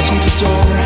to the door.